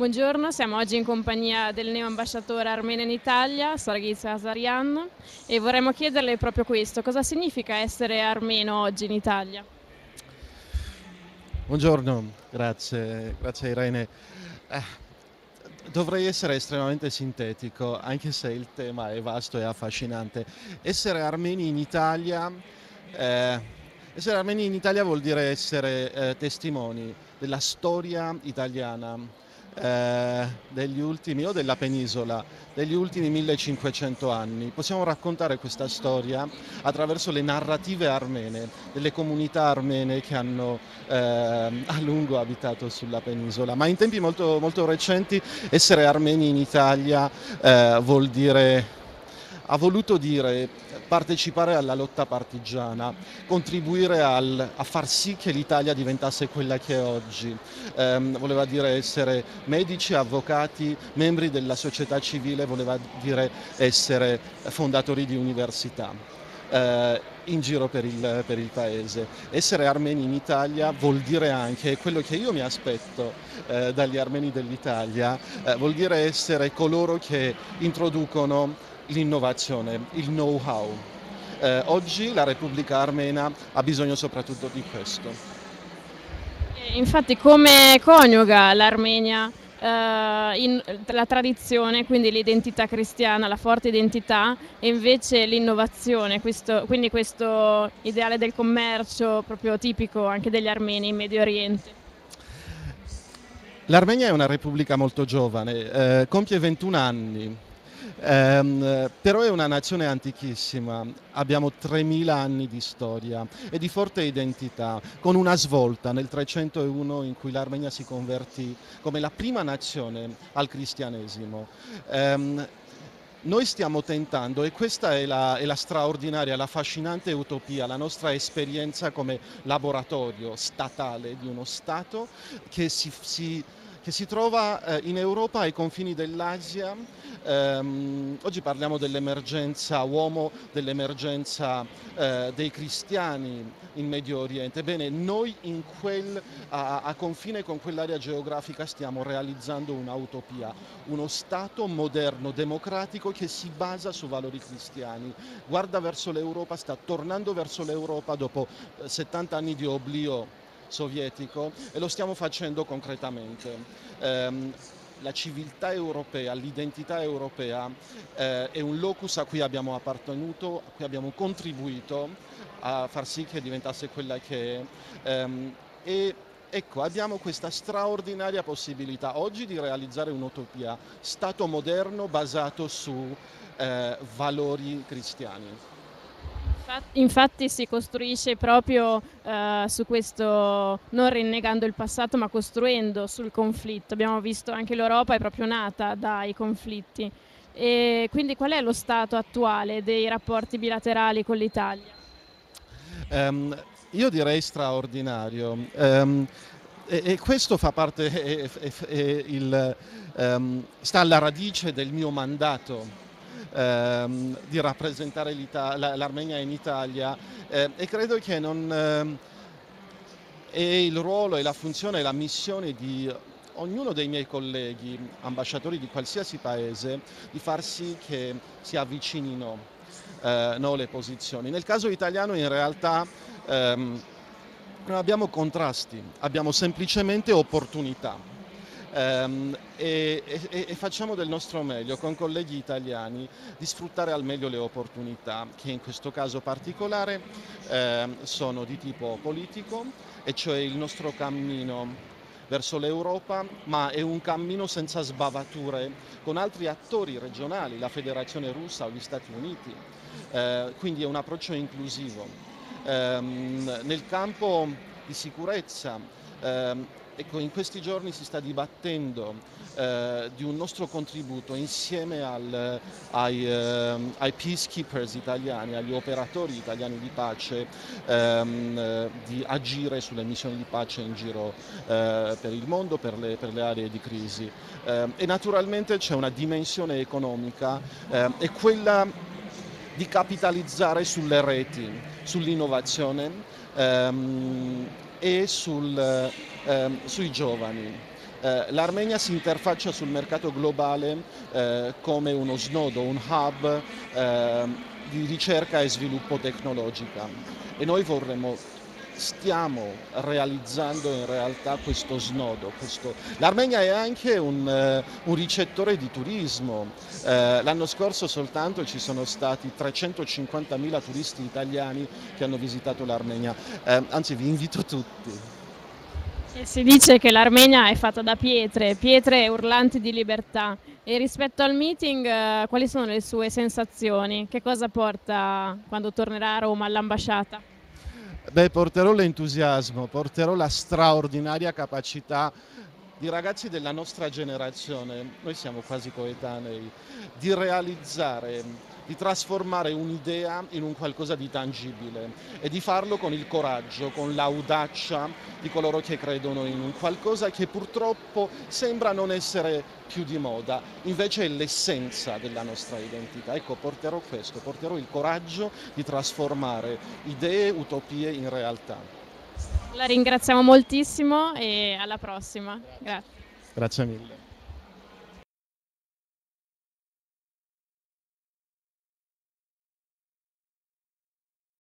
Buongiorno, siamo oggi in compagnia del neo ambasciatore armeno in Italia, Sarghis Azarian, e vorremmo chiederle proprio questo, cosa significa essere armeno oggi in Italia? Buongiorno, grazie, grazie Irene. Eh, dovrei essere estremamente sintetico, anche se il tema è vasto e affascinante. Essere armeni in Italia, eh, essere armeni in Italia vuol dire essere eh, testimoni della storia italiana eh, degli ultimi, o della penisola, degli ultimi 1500 anni. Possiamo raccontare questa storia attraverso le narrative armene, delle comunità armene che hanno eh, a lungo abitato sulla penisola. Ma in tempi molto, molto recenti essere armeni in Italia eh, vuol dire ha voluto dire partecipare alla lotta partigiana, contribuire al, a far sì che l'Italia diventasse quella che è oggi. Eh, voleva dire essere medici, avvocati, membri della società civile, voleva dire essere fondatori di università. Eh, in giro per il, per il, paese. Essere armeni in Italia vuol dire anche quello che io mi aspetto eh, dagli armeni dell'Italia, eh, vuol dire essere coloro che introducono l'innovazione, il know-how. Eh, oggi la Repubblica Armena ha bisogno soprattutto di questo. Infatti come coniuga l'Armenia Uh, in, la tradizione, quindi l'identità cristiana, la forte identità e invece l'innovazione, questo, quindi questo ideale del commercio proprio tipico anche degli armeni in Medio Oriente. L'Armenia è una repubblica molto giovane, eh, compie 21 anni, Um, però è una nazione antichissima, abbiamo 3000 anni di storia e di forte identità, con una svolta nel 301 in cui l'Armenia si convertì come la prima nazione al cristianesimo. Um, noi stiamo tentando, e questa è la, è la, straordinaria, la affascinante utopia, la nostra esperienza come laboratorio statale di uno Stato che si, si che si trova eh, in Europa ai confini dell'Asia. Um, oggi parliamo dell'emergenza uomo, dell'emergenza eh, dei cristiani in Medio Oriente. Bene, noi quel, a, a confine con quell'area geografica stiamo realizzando un'utopia, uno Stato moderno, democratico che si basa su valori cristiani. Guarda verso l'Europa, sta tornando verso l'Europa dopo 70 eh, anni di oblio sovietico e lo stiamo facendo concretamente. Um, la civiltà europea, l'identità europea eh, è un locus a cui abbiamo appartenuto, a cui abbiamo contribuito a far sì che diventasse quella che è. Um, e ecco, abbiamo questa straordinaria possibilità oggi di realizzare un'utopia, Stato moderno basato su eh, valori cristiani. Infatti si costruisce proprio uh, su questo, non rinnegando il passato, ma costruendo sul conflitto. Abbiamo visto anche l'Europa è proprio nata dai conflitti. E quindi qual è lo stato attuale dei rapporti bilaterali con l'Italia? Um, io direi straordinario. Um, e, e, questo fa parte, è, è il, um, sta alla radice del mio mandato ehm, di rappresentare l'Armenia in Italia eh, e credo che non, eh, è il ruolo e la funzione e la missione di ognuno dei miei colleghi, ambasciatori di qualsiasi paese, di far sì che si avvicinino eh, no, le posizioni. Nel caso italiano in realtà ehm, non abbiamo contrasti, abbiamo semplicemente opportunità ehm, e, e, e, facciamo del nostro meglio con colleghi italiani di sfruttare al meglio le opportunità che in questo caso particolare ehm, sono di tipo politico e cioè il nostro cammino verso l'Europa, ma è un cammino senza sbavature con altri attori regionali, la Federazione russa o gli Stati Uniti, eh, quindi è un approccio inclusivo. Eh, nel campo di sicurezza Ecco, in questi giorni si sta dibattendo eh, di un nostro contributo insieme al, ai, eh, ai, peacekeepers italiani, agli operatori italiani di pace, ehm, di agire sulle missioni di pace in giro eh, per il mondo, per le, per le aree di crisi. Ehm, e naturalmente c'è una dimensione economica ehm, e quella di capitalizzare sulle reti, sull'innovazione ehm, e sul, ehm, sui giovani. eh, l'Armenia si interfaccia sul mercato globale eh, come uno snodo, un hub eh, di ricerca e sviluppo tecnologica e noi vorremmo stiamo realizzando in realtà questo snodo. Questo... L'Armenia è anche un, uh, un ricettore di turismo. Uh, l'anno scorso soltanto ci sono stati 350.000 turisti italiani che hanno visitato l'Armenia, uh, anzi vi invito tutti. E si dice che l'Armenia è fatta da pietre, pietre urlanti di libertà. E rispetto al meeting, quali sono le sue sensazioni? Che cosa porta quando tornerà a Roma all'ambasciata? Beh, porterò l'entusiasmo, porterò la straordinaria capacità di ragazzi della nostra generazione, noi siamo quasi coetanei, di realizzare di trasformare un'idea in un qualcosa di tangibile e di farlo con il coraggio, con l'audacia di coloro che credono in un qualcosa che purtroppo sembra non essere più di moda, invece è l'essenza della nostra identità. Ecco, porterò questo, porterò il coraggio di trasformare idee, utopie in realtà. La ringraziamo moltissimo e alla prossima. Grazie. Grazie mille.